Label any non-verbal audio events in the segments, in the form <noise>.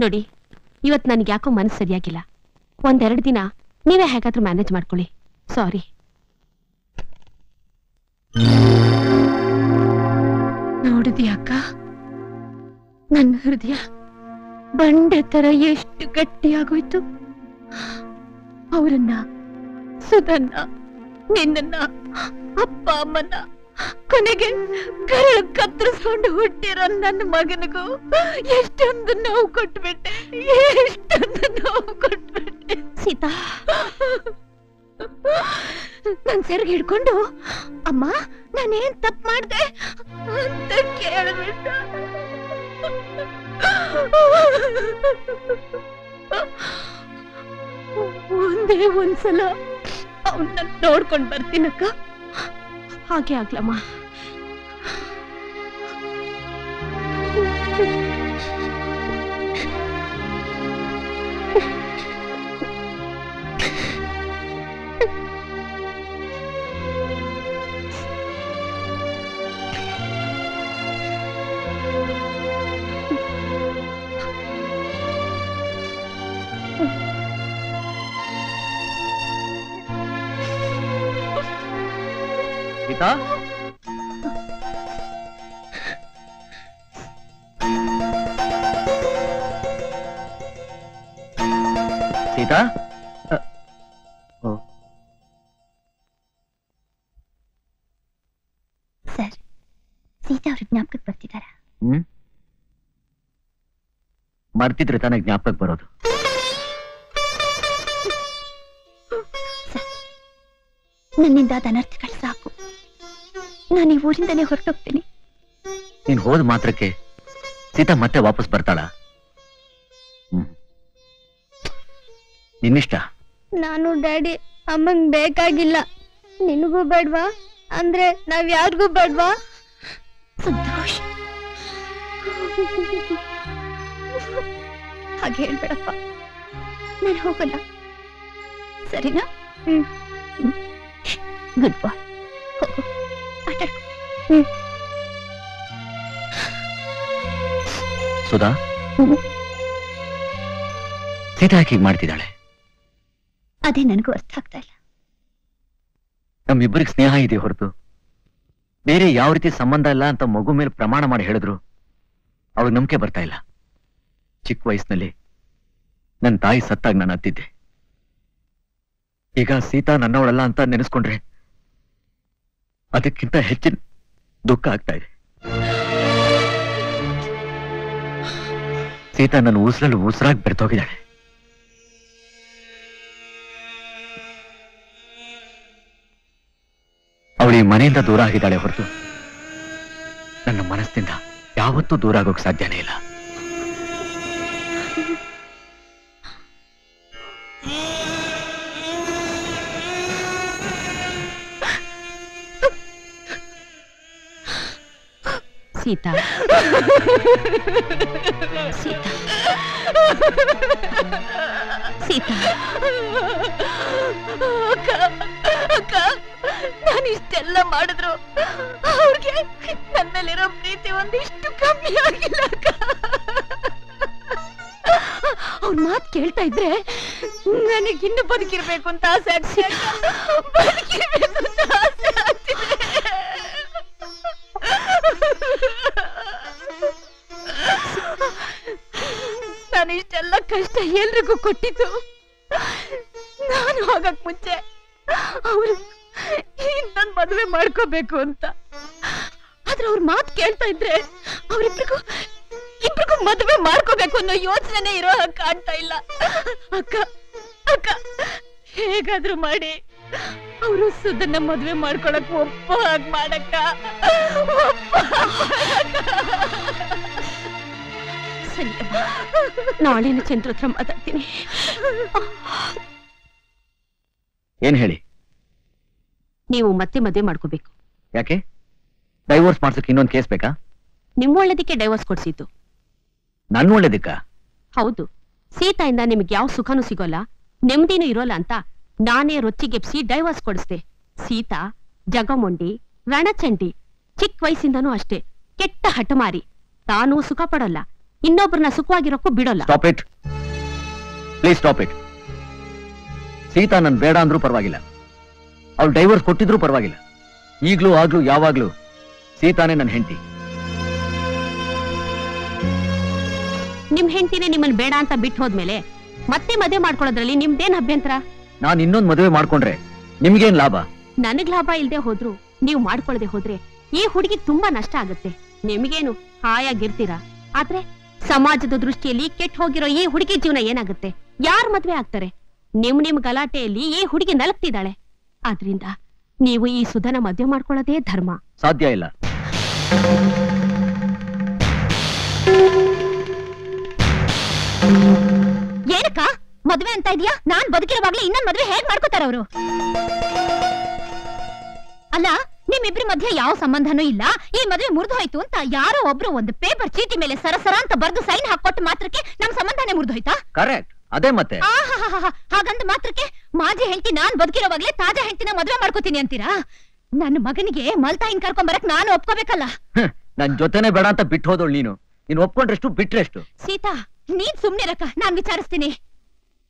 ನೋಡಿ, ಇವತ್ ನನಗೆ ಯಾಕೋ ಮನಸ್ಸು ಸರಿಯಾಗಿಲ್ಲ. ಒಂದೆರಡು ದಿನ ನೀವೇ ಹೇಗಾದ್ರೂ ಮ್ಯಾನೇಜ್ ಮಾಡ್ಕೊಳ್ಳಿ. ಸಾರಿ. ನೋಡಿದ್ಯಾ ಅಕ್ಕ? ನನ್ನ ಹೃದಯ ಬಂಡೆ ತರ ಎಷ್ಟು ಗಟ್ಟಿಯಾಗೋಯ್ತು. ಅವರನ್ನ, ಸುಧನ್ನ, ನಿನ್ನನ್ನ, ಅಪ್ಪ, ಅಮ್ಮನ್ನ. ಕೊನೆಗೆ ಕರಳು ಕತ್ತರಿಸ್ಕೊಂಡು ಹುಟ್ಟಿರೋ ನನ್ನ ಮಗನಿಗೂ ಎಷ್ಟೊಂದು ನೋವು ಕೊಟ್ಬಿಟ್ಟೆ, ಎಷ್ಟೊಂದು ನೋವು ಕೊಟ್ಬಿಟ್ಟೆ. ಸೀತಾ, ನನ್ ಸೆರ್ಗೆ ಹಿಡ್ಕೊಂಡು, ಅಮ್ಮ, ನಾನೇನ್ ತಪ್ಪು ಮಾಡ್ದೆ ಅಂತ ಕೇಳ್ಬಿಟ್ಟ. ಒಂದೇ ಒಂದ್ಸಲ ಅವನ್ನ ನೋಡ್ಕೊಂಡ್ ಬರ್ತೀನಕ್ಕ. ಹಾಗೆ ಆಗ್ಲಮ್ಮ. ಸೀತಾ ಸೀತಾ ಅ, ಓ, ಸರ್ ಸೀತಾ ಅವ್ರ ಜ್ಞಾಪಕಕ್ಕೆ ಬರ್ತಿದಾರಾ ಹ್ಮ್ ಮರ್ತಿದ್ರೆ ತಾನೇ ಜ್ಞಾಪಕಕ್ಕೆ ಬರೋದು ನನ್ನಿಂದ ಅದ ಅನರ್ಥಗಳು ಸಾಕು ನಾನು ಈ ಊರಿಂದಲೇ ಹೊರಟೋಗ್ತೀನಿ. ನೀನ್ ಹೋದ ಮಾತ್ರಕ್ಕೆ ಸೀತಾ ಮತ್ತೆ ವಾಪಸ್ ಬರ್ತಾಳ? ನಿನ್ನಿಷ್ಟ? ನಾನು ಡ್ಯಾಡಿ ಅಮ್ಮಂಗ್ ಬೇಕಾಗಿಲ್ಲ. ನಿನಗೂ ಬೇಡ್ವಾ? ಅಂದ್ರೆ ನಾವ್ ಯಾರಿಗೂ ಬೇಡ್ವಾ? ಸಂತೋಷ್. ಹಾಗೆ ಹೇಳ್ಬೇಡಪ್ಪ. ನಾನು ಹೋಗಲ್ಲ ಸರಿನಾ? ಹ್ಮ್. Good bye. ಹೋಗು ಸುಧಾ. ಸೀತಾ ಯಾಕೆ ಹೀಗ್ ಮಾಡ್ತಿದ್ದಾಳೆ. ಅದೇ ನನಗೂ ಅರ್ಥ ಆಗ್ತಾ ಇಲ್ಲ. ನಮ್ಮಿಬ್ಬರಿಗೆ ಸ್ನೇಹ ಇದೆ ಹೊರತು? ಬೇರೆ ಯಾವ ರೀತಿ ಸಂಬಂಧ ಇಲ್ಲ ಅಂತ ಮಗು ಮೇಲೆ ಪ್ರಮಾಣ ಮಾಡಿ ಹೇಳಿದ್ರು ಅವಳಿಗೆ ನಂಬಿಕೆ ಬರ್ತಾ ಇಲ್ಲ. ಚಿಕ್ಕ ವಯಸ್ಸಿನಲ್ಲಿ ನನ್ನ ತಾಯಿ ಸತ್ತಾಗ ನಾನು ಅತ್ತಿದ್ದೆ ಈಗ ಸೀತಾ ನನ್ನವಳಲ್ಲ ಅಂತ ನೆನೆಸ್ಕೊಂಡ್ರೆ ಅದಕ್ಕಿಂತ ಹೆಚ್ಚಿನ ದುಃಖ ಆಗ್ತಾ ಇದೆ. ಸೀತಾ ನನ್ನ ಉಸಿರಲ್ಲಿ ಉಸಿರಾಗಿ ಬೆರೆತೋಗಿದ್ದಾಳೆ. ಅವಳು ಈ ಮನೆಯಿಂದ ದೂರ ಆಗಿದ್ದಾಳೆ ಹೊರತು ನನ್ನ ಮನಸ್ಸಿನಿಂದ ಯಾವತ್ತೂ ದೂರ ಆಗೋಕೆ ಸಾಧ್ಯನೇ ಇಲ್ಲ. ಸೀತಾ ಸೀತಾ ಸೀತಾ ಅಕ್ಕ ಅಕ್ಕ, ನಾನು ಇಷ್ಟೆಲ್ಲ ಮಾಡಿದ್ರು. ಅವ್ರಿಗೆ ನನ್ನಲ್ಲಿರೋ ಪ್ರೀತಿ ಒಂದಿಷ್ಟು ಕಮ್ಮಿ ಆಗಿಲ್ಲ, ಅಕ್ಕ. ಅವ್ನ ಮಾತ್ ಕೇಳ್ತಾ ಇದ್ರೆ ನನಗಿನ್ನು ಬದುಕಿರ್ಬೇಕು ಅಂತ ಆಸೆ. ಬದುಕಿರ್ಬೇಕು. ಕಷ್ಟ ಎಲ್ರಿಗೂ ಕೊಟ್ಟಿದ್ದು. ನಾನು ಹೋಗಕ್ ಮುಂಚೆ ಅವರು ನನ್ ಮದುವೆ ಮಾಡ್ಕೋಬೇಕು ಅಂತ. ಆದ್ರೆ ಅವ್ರ ಮಾತು ಕೇಳ್ತಾ ಇದ್ರೆ ಅವ್ರಿಬ್ರಿಗೂ, ಇಬ್ರಿಗೂ ಮದುವೆ ಮಾಡ್ಕೋಬೇಕು ಅನ್ನೋ ಯೋಚನೆ ಇರೋ ಹಾಗೆ ಕಾಣ್ತಾ ಇಲ್ಲ. ಅಕ್ಕ ಅಕ್ಕ, ಹೇಗಾದ್ರೂ ಮಾಡಿ. ಅವರು ಸುದನ್ನ ಮದುವೆ ಮಾಡ್ಕೊಳಕ್ ಒಪ್ಪ ಹಾಗೆ ಮಾಡಕ್ಕ. ಒಪ್ಪ ಸರಿ. ನಾಳೆನು ಚಂದ್ರ ಹತ್ರ ಮಾತಾಡ್ತೀನಿ ಏನ್ ಹೇಳಿ? ನೀವು ಮತ್ತೆ ಮದುವೆ ಮಾಡ್ಕೋಬೇಕು. ಯಾಕೆ? ಡೈವೋರ್ಸ್ ಮಾಡ್ಸಕ್ ಇನ್ನೊಂದು ಕೇಸ್ ಬೇಕಾ? ನಿಮ್ಮ ಒಳ್ಳೇದಕ್ಕೆ ಡೈವರ್ಸ್ ಕೊಡ್ಸಿದ್ದು. ನನ್ನ ಒಳ್ಳೇದಕ್ಕ? ಹೌದು. ಸೀತಾಯಿಂದ ನಿಮ್ಗೆ ಯಾವ ಸುಖನೂ ಸಿಗೋಲ್ಲ. ನೆಮ್ಮದಿನೂ ಇರೋಲ್ಲ ಅಂತ ನಾನೇ ರೊಚ್ಚಿಗೆಪ್ಸಿ ಡೈವರ್ಸ್ ಕೊಡಿಸ್ದೆ. ಸೀತಾ ಜಗಮೊಂಡಿ ರಣಚಂಡಿ ಚಿಕ್ಕ ವಯಸ್ಸಿಂದನೂ ಅಷ್ಟೇ. ಕೆಟ್ಟ ಹಠಮಾರಿ. ತಾನೂ ಸುಖ ಪಡೋಲ್ಲ ಇನ್ನೊಬ್ರನ್ನ ಸುಖವಾಗಿರೋಕ್ಕೂ ಬಿಡೋಲ್ಲ. Stop it please stop it Sita ನನ್ ಬೇಡ ಅಂದ್ರೂ ಪರವಾಗಿಲ್ಲ. ಅವ್ಳು ಡೈವರ್ಸ್ ಕೊಟ್ಟಿದ್ರೂ ಪರವಾಗಿಲ್ಲ. ಈಗ್ಲೂ ಆಗ್ಲೂ ಯಾವಾಗ್ಲೂ ಸೀತಾನೇ ನನ್ನ ಹೆಂಡತಿ. ನಿಮ್ ಹೆಂಡತಿನೇ ನಿಮ್ಮನ್ನ ಬೇಡ ಅಂತ ಬಿಟ್ಟು ಹೋದ್ಮೇಲೆ ಮತ್ತೆ ಮದುವೆ ಮಾಡ್ಕೊಳ್ಳೋದ್ರಲ್ಲಿ ನಿಮ್ದೇನ್ ಅಭ್ಯಂತರ? ನಾನ್ ಇನ್ನೊಂದ್ ಮದುವೆ ಮಾಡ್ಕೊಂಡ್ರೆ ನಿಮ್ಗೇನ್ ಲಾಭ? ನನಗ್ ಲಾಭ ಇಲ್ದೆ ಹೋದ್ರು ನೀವು ಮಾಡ್ಕೊಳ್ಳದೆ ಹೋದ್ರೆ ಈ ಹುಡುಗಿ ತುಂಬಾ ನಷ್ಟ ಆಗುತ್ತೆ. ನಿಮ್ಗೇನು ಹಾಯಾಗಿರ್ತೀರಾ? ಆದ್ರೆ ಸಮಾಜದ ದೃಷ್ಟಿಯಲ್ಲಿ ಕೆಟ್ಟ ಹೋಗಿರೋ ಈ ಹುಡುಗಿ ಜೀವನ ಏನಾಗುತ್ತೆ? ಯಾರು ಮದ್ವೆ ಆಗ್ತಾರೆ? ನಿಮ್ ನಿಮ್ ಗಲಾಟೆಯಲ್ಲಿ ಈ ಹುಡುಗಿ ನಲಗ್ತಿದ್ದಾಳೆ. ಆದ್ರಿಂದ ನೀವು ಈ ಸುಧನ ಮದ್ವೆ ಮಾಡ್ಕೊಳ್ಳೋದೇ ಧರ್ಮ. ಸಾಧ್ಯ ಇಲ್ಲ. ಏನಕ್ಕ? ಮದ್ವೆ ಅಂತ ಇದೆಯಾ? ನಾನ್ ಬದುಕಿರುವಾಗ್ಲೇ ಇನ್ನೊಂದ್ ಮದ್ವೆ ಹೇಗ್ ಮಾಡ್ಕೋತಾರ ಅವರು? ಅಲ್ಲ ನಿಮ್ಮಿಬ್ರ ಮಧ್ಯೆ ಯಾವ ಸಂಬಂಧನೂ ಇಲ್ಲ. ಈ ಮದುವೆ ಮುರಿದು ಹೋಯ್ತು ಅಂತ ಯಾರೋ ಒಬ್ರು ಒಂದು ಪೇಪರ್ ಚೀಟಿ ಮೇಲೆ ಸರಸರ ಅಂತ ಬರೆದು ಸೈನ್ ಹಾಕೊಟ್ಟು ಮಾತ್ರಕ್ಕೆ ನಮ್ ಸಂಬಂಧನೆ ಮುರಿದು ಹೋಯ್ತಾ ಕರೆಕ್ಟ್ ಅದೇ ಮತ್ತೆ. ಹಾಗಂದ ಮಾತ್ರಕ್ಕೆ ಮಾಜಿ ಹೆಂಡತಿ ನಾನ್ ಬದುಕಿರೋವಾಗ್ಲೇ ತಾಜಾ ಹೆಂಡತಿನ ಮದುವೆ ಮಾಡ್ಕೋತೀನಿ ಅಂತೀರಾ? ನನ್ನ ಮಗನಿಗೆ ಮಲ್ತಾಯಿನ್ ಕರ್ಕೊಂಡ್ ಬರಕ್ ನಾನು ಒಪ್ಕೋಬೇಕಲ್ಲ. ನನ್ ಜೊತೆನೆ ಬೇಡ ಅಂತ ಬಿಟ್ಟು ಹೋದಳು ನೀನು. ನೀನ್ ಒಪ್ಕೊಂಡ್ರೆಷ್ಟು ಬಿಟ್ರೆಷ್ಟು? ಸೀತಾ ನೀನ್ ಸುಮ್ನಿರಕ್ಕ ನಾನ್ ವಿಚಾರಿಸ್ತೀನಿ.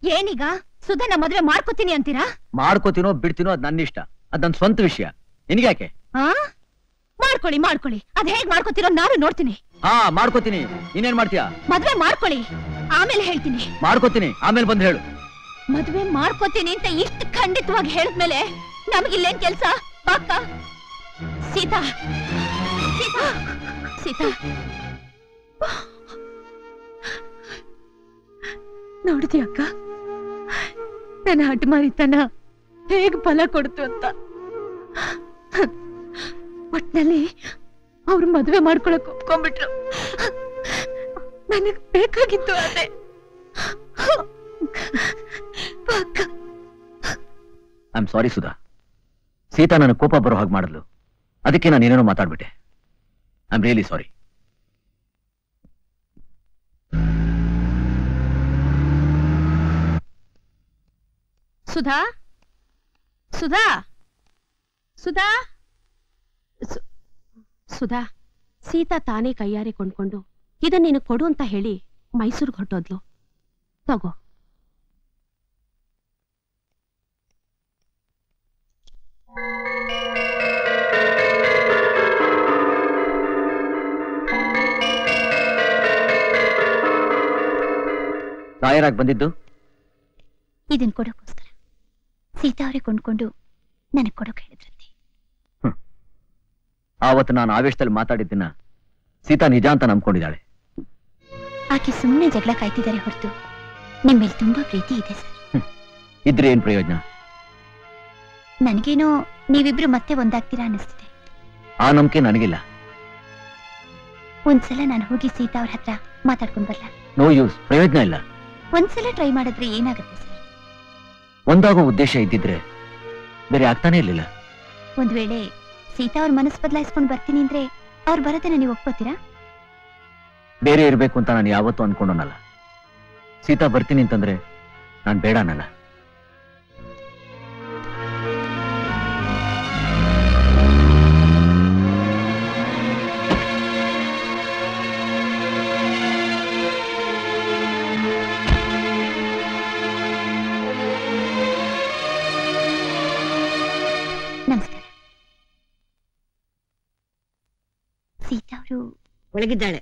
ಏನೀಗ ಸುಧನ ಮದ್ವೆ ಮಾಡ್ಕೋತೀನಿ ಅಂತೀರಾ? ಮಾಡ್ಕೋತೀನೋ ಬಿಡ್ತೀನೋ ಅದ್ ನನ್ನ ಇಷ್ಟ ಅದ್ ನನ್ ಸ್ವಂತ ವಿಷಯ. ನಿನ್ಗ್ಯಾಕೆ? ಆ? ಮಾಡ್ಕೊಳ್ಳಿ ಮಾಡ್ಕೊಳ್ಳಿ. ಅದ್ ಹೇಗ್ ಮಾಡ್ಕೋತಿರೋ ನಾನು ನೋಡ್ತೀನಿ. ಹಾ ಮಾಡ್ಕೋತೀನಿ. ಇನ್ನೇನ್ ಮಾಡ್ತೀಯಾ? ಮದ್ವೆ ಮಾಡ್ಕೊಳ್ಳಿ. ಆಮೇಲೆ ಹೇಳ್ತೀನಿ. ಮಾಡ್ಕೋತೀನಿ. ಆಮೇಲೆ ಬಂದ್ ಹೇಳು. ಮದ್ವೆ ಮಾಡ್ಕೋತೀನಿ ಅಂತ ಇಷ್ಟು ಖಂಡಿತವಾಗಿ ಹೇಳಿದ್ಮೇಲೆ ನಮಗಿಲ್ಲೇನ್ ಕೆಲ್ಸ? ಅಕ್ಕ ಸೀತಾ. ಸೀತಾ. ಸೀತಾ. ನೋಡಿದ್ಯಾ ಅಕ್ಕ? ನನ್ನ ಹಠಮಾರಿತನ ಹೇಗ್ ಫಲ ಕೊಡ್ತು ಅಂತ. ಒಟ್ನಲ್ಲಿ ಅವ್ರು ಮದುವೆ ಮಾಡ್ಕೊಳಕ್ ಒಪ್ಕೊಂಡ್ಬಿಟ್ರು. ನನಗ್ ಬೇಕಾಗಿತ್ತು ಅದೇ. I am sorry Sudha. Sita ನನ್ನ ಕೋಪ ಬರೋ ಹಾಗೆ ಮಾಡಿದ್ಲು. ಅದಕ್ಕೆ ನಾನು ಏನೇನೋ ಮಾತಾಡ್ಬಿಟ್ಟೆ. I am really sorry Sudha? Sudha? Sudha? Sudha Sita ತಾನೇ ಕೈಯಾರೆ ಕೊಂಡ್ಕೊಂಡು ಇದನ್ನ ನೀನು ಕೊಡು ಅಂತ ಹೇಳಿ ಮೈಸೂರಿಗೆ ಹೊಟ್ಟೋದ್ಲು ತಗೋ. ಲಾಯರಾಗಿ ಬಂದಿದ್ದು? ಇದನ್ ಕೊಡೋಕ್ಕೋಸ್ಕರ ಸೀತಾ ಅವರೇ ಕೊಂಡ್ಕೊಂಡು ನನಗೆ ಕೊಡೋಕ್ ಹೇಳಿದ್ರಂತೆ ಆವತ್ತು ನಾನು ಆವೇಶದಲ್ಲಿ ಮಾತಾಡಿದ್ದಿನ ಸೀತಾ ನಿಜ ಅಂತ ನಂಬ್ಕೊಂಡಿದ್ದಾಳೆ. ಆಕೆ ಸುಮ್ಮನೆ ಜಗಳ ಕಾಯ್ತಿದ್ದಾರೆ ಹೊರತು. ನಿಮ್ಮ ಮೇಲೆ ತುಂಬಾ ಪ್ರೀತಿ ಇದೆ ಸರ್. ಇದ್ರೆ ಏನ್ ಪ್ರಯೋಜನ? ನನಗೇನೋ ನೀವಿಬ್ರು ಮತ್ತೆ ಒಂದಾಗ್ತೀರಾ ಅನಿಸ್ತಿದೆ ಆ ನಂಬಿಕೆ ನನಗಿಲ್ಲ. ಒಂದ್ಸಲ ನಾನು ಹೋಗಿ ಸೀತಾ ಅವ್ರ ಹತ್ರ ಮಾತಾಡ್ಕೊಂಡ್ ಬರ್ಲಾ? ನೋ ಯೂಸ್ ಪ್ರಯೋಜನ ಇಲ್ಲ. ಒಂದ್ಸಲ ಟ್ರೈ ಮಾಡಿದ್ರೆ ಏನಾಗುತ್ತೆ ಸರ್? ಒಂದಾಗೋ ಉದ್ದೇಶ ಇದ್ದಿದ್ರೆ ಬೇರೆ ಆಗ್ತಾನೆ ಇರ್ಲಿಲ್ಲ. ಒಂದ್ ವೇಳೆ ಸೀತಾ ಅವ್ರ ಮನಸ್ಸು ಬದಲಾಯಿಸ್ಕೊಂಡು ಬರ್ತೀನಿ ಅಂದ್ರೆ ಅವ್ರು ಬರೋದನ್ನ ನೀವು ಒಪ್ಕೋತೀರಾ? ಬೇರೆ ಇರ್ಬೇಕು ಅಂತ ನಾನು ಯಾವತ್ತೂ ಅನ್ಕೊಂಡೋನಲ್ಲ. ಸೀತಾ ಬರ್ತೀನಿ ಅಂತಂದ್ರೆ ನಾನು ಬೇಡ ಸೀತಾ ಅವರು ಒಳಗಿದ್ದಾಳೆ.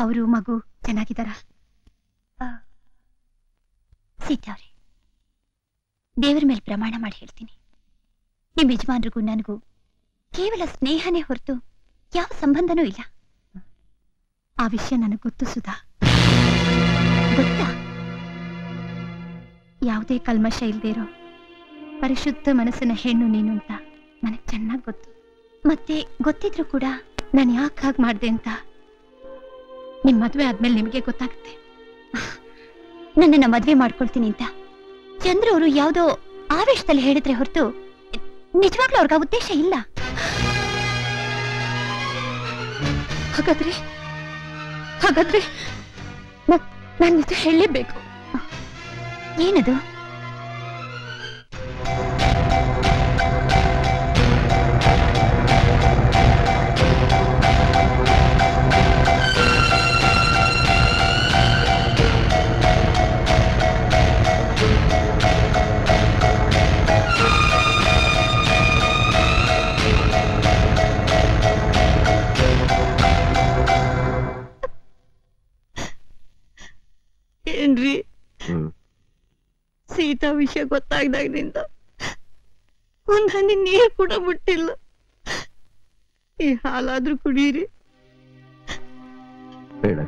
ಅವರು ಮಗು ಚೆನ್ನಾಗಿದ್ದಾರ? ಸೀತಾ ಅವ್ರೆ ದೇವರ ಮೇಲೆ ಪ್ರಮಾಣ ಮಾಡಿ ಹೇಳ್ತೀನಿ. ನಿಮ್ಮ ಯಜಮಾನ್ರಿಗೂ ನನಗೂ ಕೇವಲ ಸ್ನೇಹನೇ ಹೊರತು ಯಾವ ಸಂಬಂಧನೂ ಇಲ್ಲ. ಆ ವಿಷಯ ನನಗೆ ಗೊತ್ತು ಸುಧಾ. ಗೊತ್ತಾ? ಯಾವುದೇ ಕಲ್ಮಶ ಇಲ್ಲದೆ ಇರೋ ಪರಿಶುದ್ಧ ಮನಸ್ಸಿನ ಹೆಣ್ಣು ನೀನು ಅಂತ ನನಗೆ ಚೆನ್ನಾಗಿ ಗೊತ್ತು. ಮತ್ತೆ ಗೊತ್ತಿದ್ರು ಕೂಡ ನಾನು ಯಾಕೆ ಹಾಗೆ ಮಾಡಿದೆ ಅಂತ ನಿಮ್ ಮದ್ವೆ ಆದ್ಮೇಲೆ ನಿಮಗೆ ಗೊತ್ತಾಗುತ್ತೆ. ನನ್ನನ್ನ ಮದ್ವೆ ಮಾಡ್ಕೊಳ್ತೀನಿ ಅಂತ ಚಂದ್ರ ಅವರು ಯಾವ್ದೋ ಆವೇಶದಲ್ಲಿ ಹೇಳಿದ್ರೆ ಹೊರತು ನಿಜವಾಗ್ಲೂ ಅವ್ರಿಗೆ ಉದ್ದೇಶ ಇಲ್ಲ. ಹಾಗಾದ್ರೆ ಹಾಗಾದ್ರೆ ನಾನು ಹೇಳಲೇಬೇಕು. ಏನದು? ಸೀತಾ ವಿಷಯ ಗೊತ್ತಾಗ್ದಾಗ್ರಿಂದ ಒಂದ್ ಹನಿ ನೀರ್ ಕೂಡ ಬಿಟ್ಟಿಲ್ಲ. ಈ ಹಾಲಾದ್ರೂ ಕುಡಿಯಿರಿ ಬೇಡ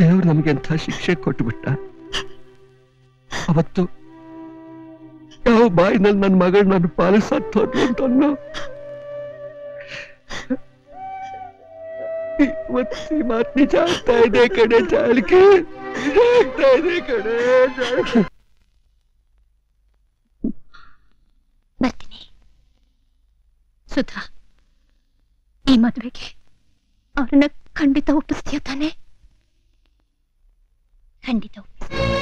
ದೇವ್ರು ನಮ್ಗೆ ಎಂಥ ಶಿಕ್ಷೆ ಕೊಟ್ಬಿಟ್ಟ. ಅವತ್ತು ಯಾವ ಬಾಯಿನಲ್ಲಿ ನನ್ನ ಮಗಳು ನನ್ನ ಪಾಲು ಸತ್ತೋದ್ಲು ಅಂತ ಇವತ್ತು ಈ ಮಾತು ನಿಜ ಆಗ್ತಾ ಇದೆ ಕಡೆ ಜಾಳಿಕೆ ನಿಜ ಆಗ್ತಾ ಇದೆ ಕಡೆ ಜಾಳಿಕೆ ಬರ್ತೀನಿ ಸುಧಾ ಈ ಮದ್ವೆಗೆ ಅವ್ರನ್ನ ಖಂಡಿತ ಒಪ್ಪಿಸ್ತೀಯ ತಾನೆ ಖಂಡಿತ ಒಪ್ಪಿಸ್ತೀನಿ.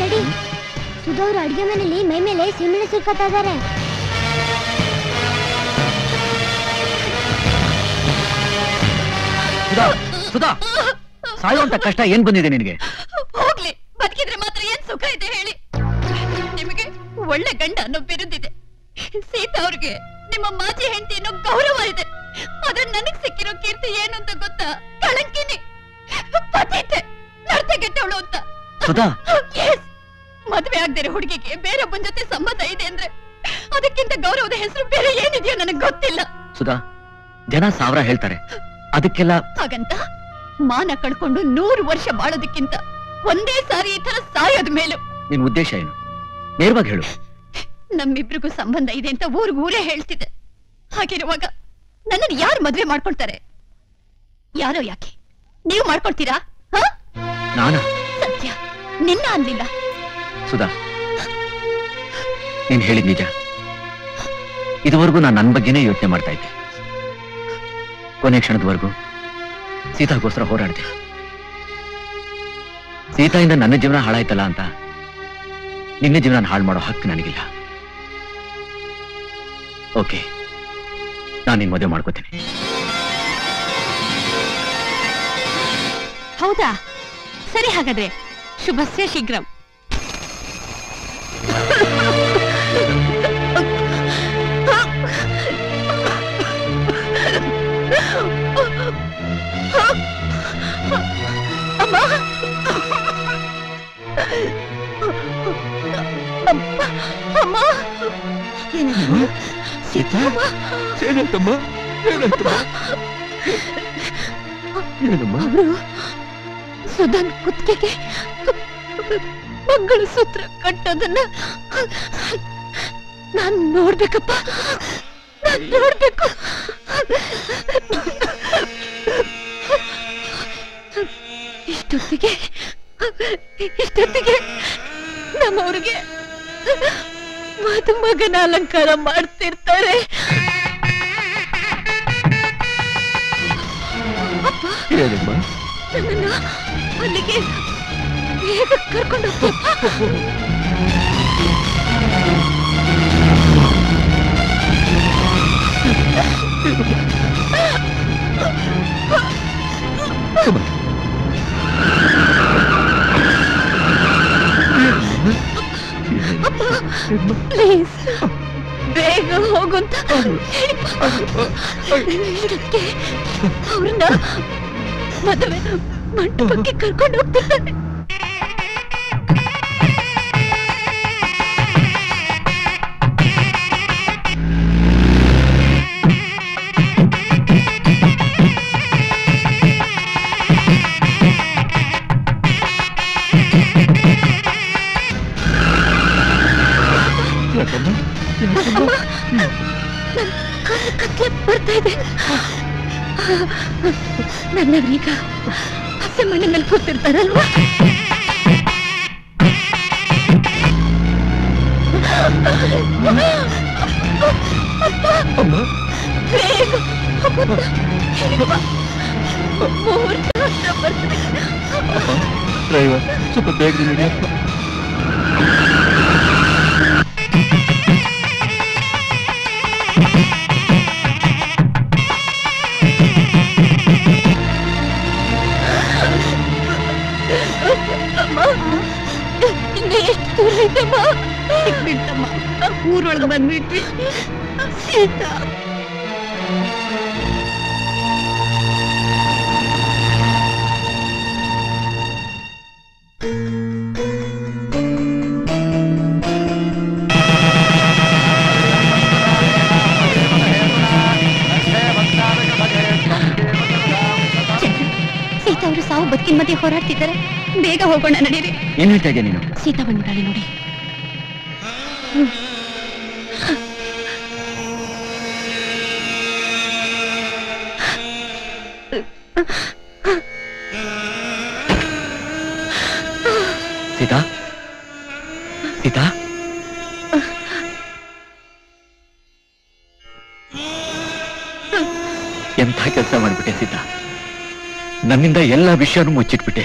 ರೆಡಿ ಸುಧಾ ಅವರು ಅಡಿಗೆ ಮನೆಯಲ್ಲಿ ಮೈ ಮೇಲೆ ಸಿಮ್ಮಿಳೆ ಸಿಕ್ಕತ್ತಾ ಇದಾರೆ ಸುಧಾ ಸುಧಾ ಸಾಯುವಂತ ಕಷ್ಟ ಏನ್ ಬಂದಿದೆ ನಿನಗೆ? ಹೋಗ್ಲಿ ಬದುಕಿದ್ರೆ ಮಾತ್ರ ಏನ್ ಸುಖ ಇದೆ ಹೇಳಿ. ನಿಮಗೆ ಒಳ್ಳೆ ಗಂಡ ಅನ್ನೋ ಬಿರುದಿದೆ. ಸೀತಾ ಅವ್ರಿಗೆ ನಿಮ್ಮ ಮಾಜಿ ಹೆಂಡತಿ ಅನ್ನೋ ಗೌರವ ಇದೆ. ಆದ್ರೆ ನನಗ್ ಸಿಕ್ಕಿರೋ ಕೀರ್ತಿ ಏನು ಅಂತ ಗೊತ್ತಾ? ಕಳಂಕಿನಿ. ಪತಿತೆ. ನಡ್ತೆಗೆಟ್ಟವಳು ಅಂತ. ಸುಧಾ. ಎಸ್ ಮದ್ವೆ ಆಗ್ದಿರೋ ಹುಡುಗಿಗೆ ಬೇರೊಬ್ಬನ ಜೊತೆ ಸಂಬಂಧ ಇದೆ ಅಂದ್ರೆ ಅದಕ್ಕಿಂತ ಗೌರವದ ಹೆಸರು ಬೇರೆ ಏನಿದೆಯೋ ನನಗೆ ಗೊತ್ತಿಲ್ಲ. ಸುಧಾ ಜನ ಸಾವಿರ ಹೇಳ್ತಾರೆ. ಅದಕ್ಕೆಲ್ಲ ಹಾಗಂತ? ಮಾನ ಕಳ್ಕೊಂಡು ನೂರು ವರ್ಷ ಬಾಳೋದಕ್ಕಿಂತ ಒಂದೇ ಸಾರಿ ಈ ತರ ಸಾಯೋದ್ ಮೇಲೂ. ನಿನ್ ಉದ್ದೇಶ ಏನು? ನೇರವಾಗಿ ಹೇಳು. ನಮ್ಮಿಬ್ರಿಗೂ ಸಂಬಂಧ ಇದೆ ಅಂತ ಊರಿಗೆ ಊರೇ ಹೇಳ್ತಿದೆ ಹಾಗಿರುವಾಗ ನನ್ನನ್ನು ಯಾರು ಮದ್ವೆ ಮಾಡ್ಕೊಳ್ತಾರೆ? ಯಾರೋ ಯಾಕೆ? ನೀವು ಮಾಡ್ಕೊಳ್ತೀರಾ? ಹ? ನಾನಾ? ಸತ್ಯ. ನಿನ್ನ ಅನ್ಲಿಲ್ಲ. ಸುಧಾ ನೀನ್ ಹೇಳಿದ್ ನಿಜ. ಇದುವರೆಗೂ ನಾನು ನನ್ನ ಬಗ್ಗೆನೇ ಯೋಚನೆ ಮಾಡ್ತಾ ಇದ್ದೆ. ಕೊನೆ ಕ್ಷಣದವರೆಗೂ ಸೀತಾಗೋಸ್ಕರ ಹೋರಾಡಿದೆ ಸೀತಾಯಿಂದ ನನ್ನ ಜೀವನ ಹಾಳಾಯ್ತಲ್ಲ ಅಂತ ನಿನ್ನ ಜೀವನ ಹಾಳು ಮಾಡೋ ಹಕ್ಕು ನನಗಿಲ್ಲ. ಓಕೆ, ನಾನು ನಿನ್ ಮದುವೆ ಮಾಡ್ಕೋತೀನಿ. ಹೌದಾ? ಸರಿ ಹಾಗಾದ್ರೆ, ಶುಭಸ್ಯ ಶೀಘ್ರಂ. ಅಮ್ಮ. ಸೀತಾ? ಏನಾಯ್ತಮ್ಮ ಏನಾಯ್ತಮ್ಮ ಏನಮ್ಮ? ಅವರು ಸುಧನ್ ಕುತ್ತಿಗೆಗೆ ಮಂಗಳ ಸೂತ್ರ ಕಟ್ಟೋದನ್ನ ನಾನ್ ನೋಡ್ಬೇಕಪ್ಪ. ನಾನ್ ನೋಡ್ಬೇಕು. ಇಷ್ಟೊತ್ತಿಗೆ ಇಷ್ಟೊತ್ತಿಗೆ ನಮ್ಮವ್ರಿಗೆ ಮದುಮಗನ ಅಲಂಕಾರ ಮಾಡ್ತಿರ್ತಾರೆ ಅಪ್ಪ ಏನಮ್ಮ ನನ್ನನ್ನ ಅಲ್ಲಿಗೆ ಬೇಗ ಕರ್ಕೊಂಡು ಹೋಗ್ತೀಯಪ್ಪ ಪ್ಲೀಸ್ ಪ್ಲೀಸ್. <laughs> ಬೇಗ ಹೋಗುಂತ ಇದಕ್ಕೆ ಅವ್ರನ್ನ ಮದುವೆ ಮಂಟಪಕ್ಕೆ ಕರ್ಕೊಂಡು ಹೋಗ್ತಿದ್ದಾರೆ ಹತ್ರ ಬರ್ತಾ ಇದೆ. ಅಮ್ಮ ಡ್ರೈವರ್ ಸ್ವಲ್ಪ ಬೇಗ ಇನ್ನು ಎಷ್ಟು ದೂರ ಐತಮ್ಮ ಬಿಟ್ಟಮ್ಮ ಊರೊಳಗೆ ಬಂದ್ಬಿಟ್ವಿ ಸೀತಾ ಸೀತಾ ಅವರು ಸಾವು ಬದುಕಿನ ಮಧ್ಯೆ ಹೋರಾಡ್ತಿದ್ದಾರೆ. ಬೇಗ ಹೋಗೋಣ ನಡೀರಿ. ಏನ್ ಹೇಳ್ತಾ ಇದೆಯಾ ನೀನು? ಸೀತಾ ಬಂದಿದ್ದಾಳೆ ನೋಡಿ. ಸೀತಾ? ಸೀತಾ? ಎಂಥ ಕೆಲಸ ಮಾಡ್ಬಿಟ್ಟೆ ಸೀತಾ? ನನ್ನಿಂದ ಎಲ್ಲ ವಿಷಯನೂ ಮುಚ್ಚಿಟ್ಬಿಟ್ಟೆ.